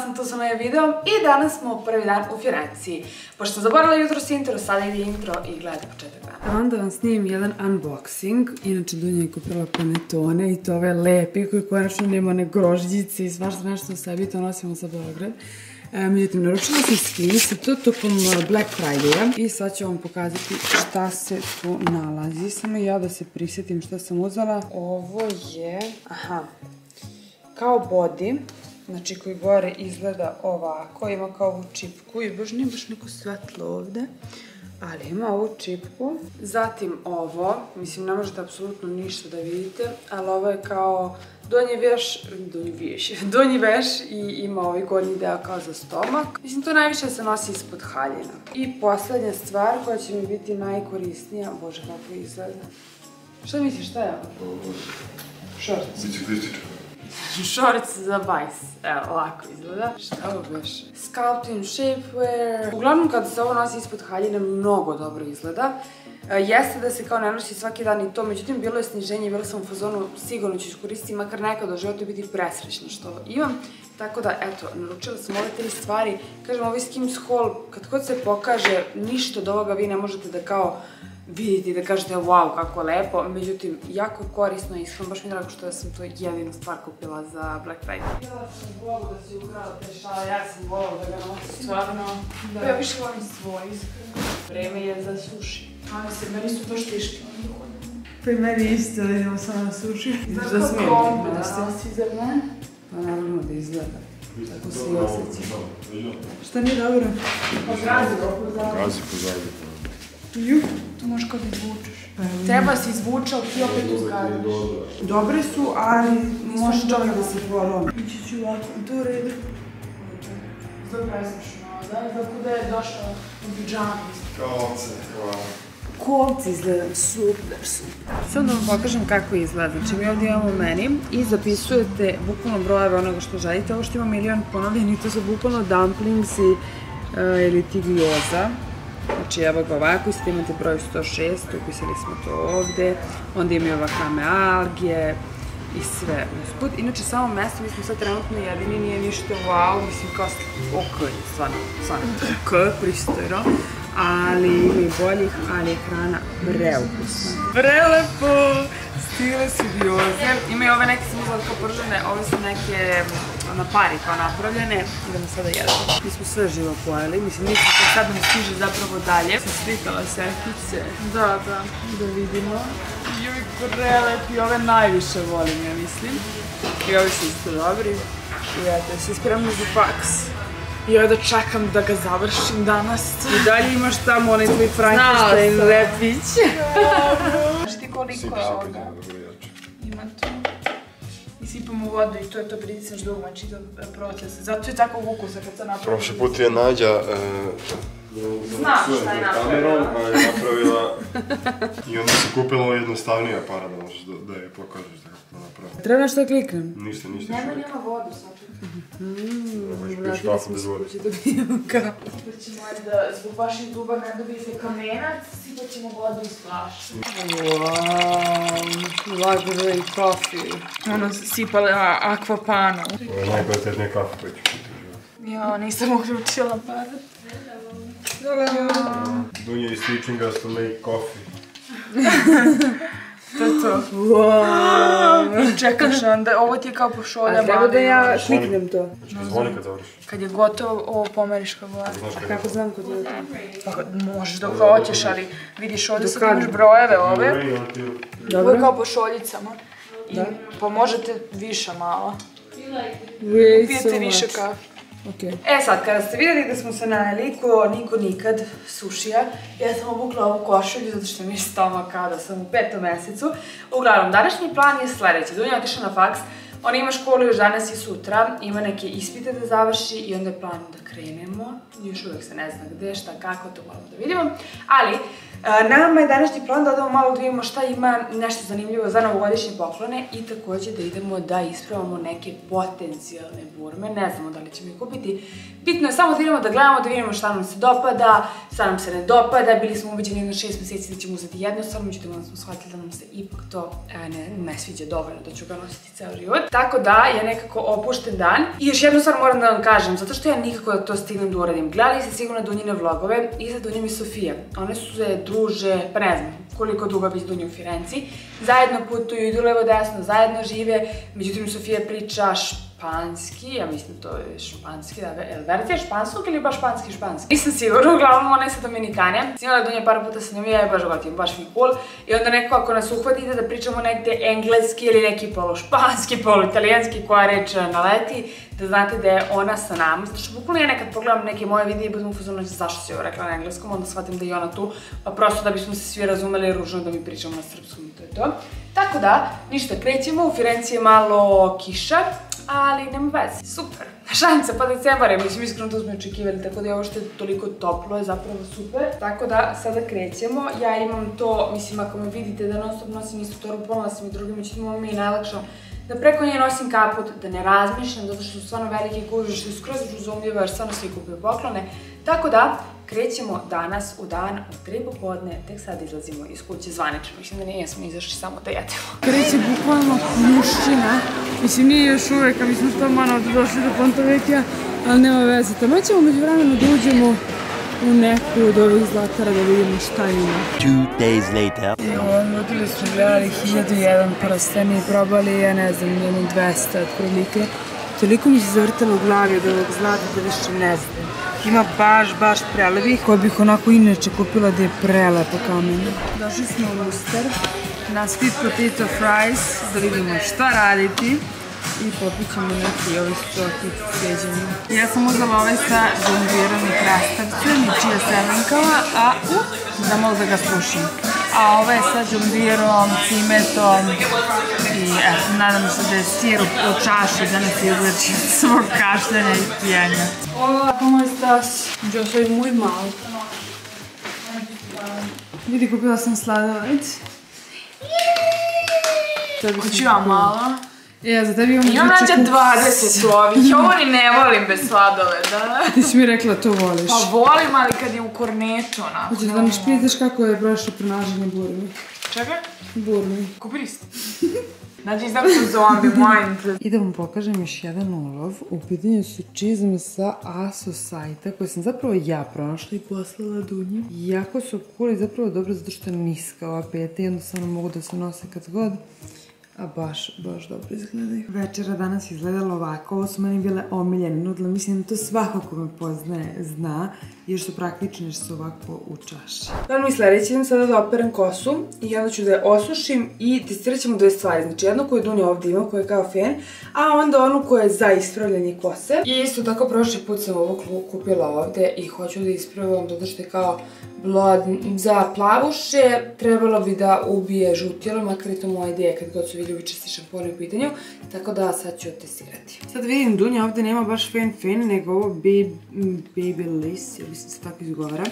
sam tu sa novim videom i danas smo prvi dan u Firenci. Pošto sam zaboravila jutro s intro, sada ide intro i gledajte početak dana. Onda vam snimim jedan unboxing. Inače, Dunja je kupila panetone i to ove lepi koji konačno nema one grožđice i svašta nešto u sebi, to nosimo za Beograd. E, međutim, naručila sam skin sa to tokom uh, Black Friday-a i sad ću vam pokazati šta se tu nalazi. Samo ja da se prisjetim šta sam uzela. Ovo je, aha, kao body, znači koji gore izgleda ovako, ima kao ovu čipku i baš nije baš neko svetlo ovde, ali ima ovu čipku. Zatim ovo, mislim ne možete apsolutno ništa da vidite, ali ovo je kao donji veš, donji veš, donji veš i ima ovaj gornji deo kao za stomak. Mislim, to najviše se nosi ispod haljina. I poslednja stvar koja će mi biti najkorisnija, bože kako izgleda. Šta misliš, šta je ovo? Šorc. Biciklistička. Šorica za bajs. Evo, ovako izgleda. Šta ovo beš? Sculpting shapewear. Uglavnom, kada se ovo nosi ispod haljine, mnogo dobro izgleda. E, jeste da se kao ne nosi svaki dan i to, međutim, bilo je sniženje, bila sam u fazonu, sigurno ću iskoristiti, makar nekada u životu biti presrećna što imam. Tako da, eto, naručila sam ove tri stvari. Kažem, ovaj Skims Haul, kad god se pokaže, ništa od ovoga vi ne možete da kao vidite i da kažete wow kako lepo, međutim jako korisno i iskreno baš mi drago što sam to jedinu stvar kupila za Black Friday. Htjela sam Bogu da si ukrala te šale, ja sam volila da ga nosim. Stvarno? Da. Ja više volim svoj, iskreno. Vreme je za suši. Ali se, meni su baš tiški. Pa i meni isto da idemo samo na suši. Da kako smijem kombi da nosi, zar ne? Pa naravno da izgleda. Tako se i osjeća. Šta nije dobro? Pozdravi ga, pozdravi. Gazi pozadnje. Juh. To možeš kao da izvučeš. Pa evo, Treba se izvuče, ali ti opet uzgadaš. Dobre su, ali može čovjek da se polomi. Ići ću ovako, to u redu. Dobro presmišno, da? Da bude došao u pijami. Kao ovce, hvala. Kolci izgledam super, super. Sad da vam pokažem kako izgleda. Znači mi ovdje imamo meni i zapisujete bukvalno brojeve onoga što želite. Ovo što ima milion ponovljeni, to su bukvalno dumplings i, uh, ili ti gyoza. Znači evo ga ovako, isto imate broj 106, upisali smo to ovde. Onda imaju ovakame alge i sve usput. Inače, samo mesto, mi sad trenutno jedini, nije ništa wow, mislim kao ok, stvarno, stvarno ok, pristojno ali ima i boljih, ali je hrana preukusna. Prelepo! Stile su bioze. Ima i ove neke sam uzela kao pržene, ove su neke na pari kao napravljene. Idemo sada jedemo. Mi smo sve živo pojeli, mislim nismo to sad nam stiže zapravo dalje. Sam slikala sekice. Da, da. Da vidimo. Joj, prelepi, ove najviše volim, ja mislim. I ovi su isto dobri. I eto, se spremno za faks. I onda čekam da ga završim danas. I dalje imaš tamo onaj tvoj Frankenstein repić. Znaš ti koliko je se ovoga? da jače. Ima to. Sipamo vodu i to je to pritisneš dugo, znači to je proces. Zato je tako ukusa kad se napravi. Prošli put je Nađa e, Znaš psuje šta je napravila. kamerom, a je napravila i onda si kupila ovo jednostavniji aparat da možeš da, da je pokažeš da kako to napravi. Treba nešto da kliknem. Ništa, ništa Nema, nema vodu sad. Možeš piješ kafu bez vode. da pijem kafu. Pa ćemo da zbog vaših duba ne dobijete kamenac, sipat ćemo vodu iz flaše. Wow, luxury coffee. Ono, sipala akvapanu. Ovo je najkvalitetnija kafa koju ću piti životu. Ja, nisam uključila aparat. Dunja is teaching us to make coffee. To je to. Wow. Čekaš onda, ovo ti je kao pošolja A treba da ja kliknem to. Znači, zvoni kad završiš. Kad je gotovo, ovo pomeriš kao vlada. A kako znam kod je to? Pa možeš dok hoćeš, ali vidiš ovdje Do sad imaš brojeve ove. Ovo je kao po šoljicama. I, pa možete više malo. Pijete više kafe. Okay. E sad, kada ste vidjeli da smo se najeli ko niko nikad sušija, ja sam obukla ovu košulju zato što mi je stomak kao da sam u petom mesecu. Uglavnom, današnji plan je sledeći. Dunja je otišla na faks, ona ima školu još danas i sutra, ima neke ispite da završi i onda je plan da krenemo. Još uvek se ne zna gde, šta, kako, to moramo da vidimo. Ali, nama je današnji plan da odemo malo da vidimo šta ima nešto zanimljivo za novogodišnje poklone i takođe da idemo da ispravamo neke potencijalne burme. Ne znamo da li ćemo ih kupiti. Bitno je samo da idemo da gledamo, da vidimo šta nam se dopada, šta nam se ne dopada, bili smo ubeđeni na šest meseci da ćemo uzeti jednostavno, međutim onda smo shvatili da nam se ipak to e, ne, sviđa dovoljno da ću ga nositi ceo život. Tako da je nekako opušten dan. I još jednu stvar moram da vam kažem, zato što ja nikako da to stignem da uradim. Gledali ste sigurno Dunjine vlogove i za Dunjom i Sofije. One su se druže, pa ne znam, koliko dugo već Dunja u Firenci. Zajedno putuju, idu levo desno, zajedno žive, međutim Sofija priča španski, ja mislim to je španski, da, je li verzija španskog ili baš španski španski? Nisam sigurna, uglavnom ona je sa Dominikane. Snimala Dunja par puta sa njom i ja je baš gotivim, baš mi cool. I onda neko ako nas uhvatite da pričamo negde engleski ili neki polo španski, polo italijanski, koja reč naleti, da znate da je ona sa nama. Zato što bukvalno ja nekad pogledam neke moje videe i budem u fazonu zašto si ovo rekla na engleskom, onda shvatim da je ona tu, pa prosto da bismo se svi razumeli ružno da mi pričamo na srpskom i to je to. Tako da, ništa, krećemo, u Firenci je malo kiša, ali nema veze, super. Šalim se, pa decembar mislim, iskreno to smo očekivali, tako da je ovo što je toliko toplo je zapravo super. Tako da, sada krećemo, ja imam to, mislim, ako me vidite da non stop nosim istu toru, ponosim i drugim, ovo mi najlakša da preko nje nosim kaput, da ne razmišljam, zato što su stvarno velike guže, što je skroz razumljivo, jer stvarno svi kupuju poklone. Tako da, krećemo danas u dan u 3 popodne, tek sad izlazimo iz kuće zvanično. Mislim da nije smo izašli samo da jedemo. Kreće bukvalno mušćina. Mislim, nije još uvek, a mi smo što malo došli do Pontovekija, ali nema veze. Tamo ćemo među vremenu da uđemo u neku od ovih zlatara da vidimo šta ima. Two days later. I odmotili smo gledali 1001 prsten i probali, ja ne znam, jedno 200 otprilike. Toliko mi se zavrtalo u glavi od ovog zlata da više ne znam. Ima baš, baš prelevih, koje bih onako inače kupila da je prelepo kameno. Došli smo u Luster na sweet potato fries da vidimo šta raditi i popit ćemo neki ovi stoki sveđeni. Ja sam uzela ovaj sa džungvirom i krastavcem i čija semenkama, a da mogu da ga slušam. A ovaj je sa džungvirom, cimetom i eto, nadam se da je sir u čaši da nas izleči svog kašljanja i pijanja. Hola, ¿cómo estás? Yo soy muy mal. Vidi, kupila sam sladoled. Hoću ja malo. Ja, za tebi imam Imam nađe 20 ovih, ovo ni ne volim bez sladoleda. Ti si mi rekla to voliš. Pa volim, ali kad je u kornetu, onako. Hoćeš da mi špitaš kako je prošlo pronaženje burmi? Čekaj, Burmi. kupili ste. Znači, znam su zombie mind. I da vam pokažem još jedan ulov. U pitanju su čizme sa ASO sajta koje sam zapravo ja pronašla i poslala Dunji. Jako su cool i zapravo dobro zato što je niska ova peta i jednostavno mogu da se nose kad god. A baš, baš dobro izgledaju. Večera danas izgledala ovako, ovo su meni bile omiljene nudle, mislim da to svako ko me poznaje zna, jer su praktične jer su ovako u čaši. Dan mi sledeći idem sada da operem kosu i onda ću da je osušim i testirat ćemo dve stvari. Znači jednu koju Dunja ovdje ima, koja je kao fen, a onda onu koja je za ispravljanje kose. I isto tako prošli put sam ovo kupila ovde i hoću da ispravljam zato što je kao blod za plavuše, trebalo bi da ubije žutilo, makar je to moja ideja kad god su ljubičasti šamponi u pitanju, tako da sad ću testirati. Sad vidim, Dunja ovde nema baš Fen Fen, nego ovo Baby, Babyliss, ja mislim se tako izgovara,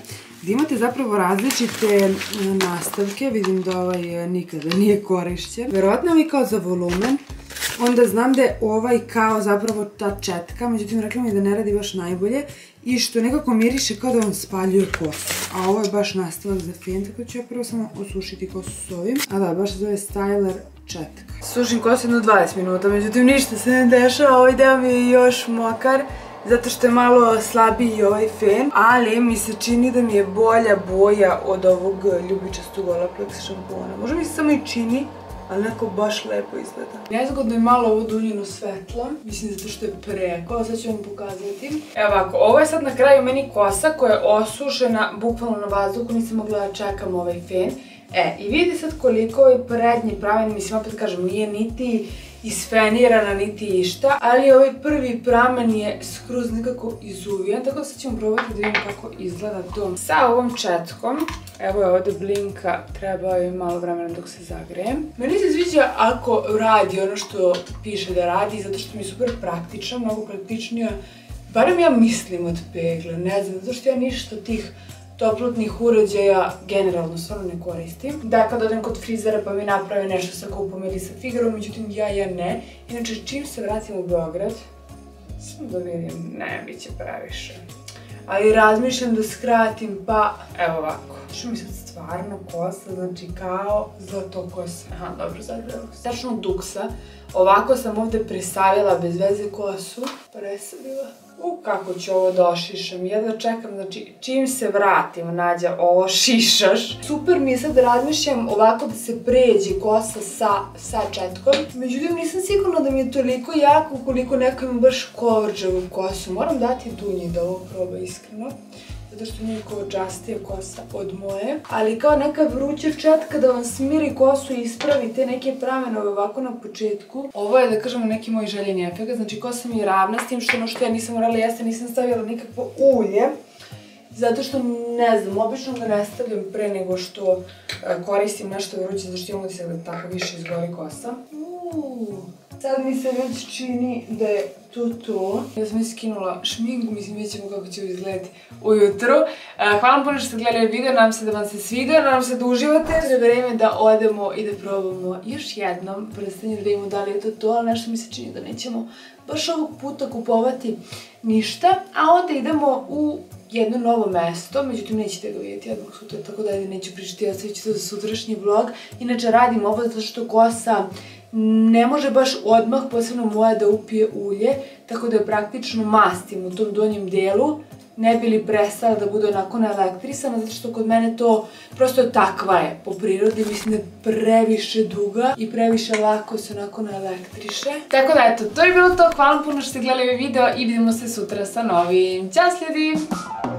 gdje imate zapravo različite nastavke, vidim da ovaj nikada nije korišćen. Verovatno mi kao za volumen, onda znam da je ovaj kao zapravo ta četka, međutim rekla mi da ne radi baš najbolje i što nekako miriše kao da vam spaljuje kosu. A ovo je baš nastavak za fen, tako ću ja prvo samo osušiti kosu s ovim. A da, baš se zove Styler četka. Sušim kosu jedno 20 minuta, međutim ništa se ne dešava, ovaj deo mi je još mokar zato što je malo slabiji ovaj fen, ali mi se čini da mi je bolja boja od ovog ljubičastog Olaplex šampona. Možda mi se samo i čini, ali neko baš lepo izgleda. Nezgodno je malo ovo dunjino svetlo, mislim zato što je preko, sad ću vam pokazati. Evo ovako, ovo je sad na kraju meni kosa koja je osušena bukvalno na vazduhu, nisam mogla da čekam ovaj fen. E, i vidi sad koliko ovaj prednji pramen, mislim opet kažem, nije niti isfenirana, niti išta, ali ovaj prvi pramen je skroz nekako izuvijan, tako da sad ćemo probati da vidimo kako izgleda dom. Sa ovom četkom, evo je ovde blinka, treba je malo vremena dok se zagrejem. Meni se sviđa ako radi ono što piše da radi, zato što mi je super praktična, mnogo praktičnija, barem ja mislim od pegle, ne znam, zato što ja ništa tih toplotnih uređaja generalno stvarno ne koristim. Da, kad odem kod frizera pa mi naprave nešto sa kupom ili sa figarom, međutim ja ja ne. Inače, čim se vratim u Beograd, samo da vidim, ne, bit će previše. ali razmišljam da skratim, pa evo ovako. Što mi sad stvarno kosa, znači kao za to kosa. Aha, dobro, sad evo. Tačno duksa. Ovako sam ovde presavila bez veze kosu. Presadila. U, kako ću ovo da ošišam. Jedva čekam, znači, čim se vratim, nađa, ovo šišaš. Super mi je sad da razmišljam ovako da se pređe kosa sa, četkom. Međutim, nisam sigurna da mi je toliko jako koliko neko ima baš kovrđavu kosu. Moram dati dunji da ovo proba iskreno zato što nije kovođastija kosa od moje. Ali kao neka vruća četka da vam smiri kosu i ispravi te neke pramenove ovako na početku. Ovo je da kažemo neki moj željeni efekt, znači kosa mi je ravna s tim što ono što ja nisam morala jeste, nisam stavila nikakvo ulje. Zato što, ne znam, obično ga ne stavljam pre nego što e, koristim nešto vruće, zato što utisak da tako više izgori kosa. Uuu. Sad mi se već čini da je to to. Ja sam skinula šminku, mislim vidjet ćemo kako će izgledati ujutru. E, hvala vam puno što ste gledali video, nadam se da vam se svidio, nadam se da uživate. Sada je vreme da odemo i da probamo još jednom prstenje, da vidimo da li je to to, ali nešto mi se čini da nećemo baš ovog puta kupovati ništa. A onda idemo u jedno novo mesto, međutim nećete ga vidjeti odmah sutra, tako da neću pričati, ostavit ću to za sutrašnji vlog. Inače radim ovo zato što kosa ne može baš odmah, posebno moja, da upije ulje, tako da praktično mastim u tom donjem delu, ne bi li prestala da bude onako naelektrisana, zato što kod mene to prosto takva je po prirodi, mislim da je previše duga i previše lako se onako naelektriše. Tako da eto, to je bilo to, hvala puno što ste gledali ovaj video i vidimo se sutra sa novim. Ćao sljedi!